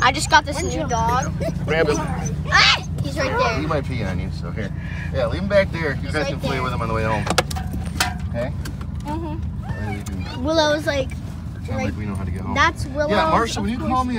I just got this new dog. Grab him. He's right there. He might pee on you, so here. Yeah, leave him back there. You guys can play with him on the way home. Okay? Mhm. Willow's like, like we know how to get home. that's Willow. Yeah, Marshall, will you call me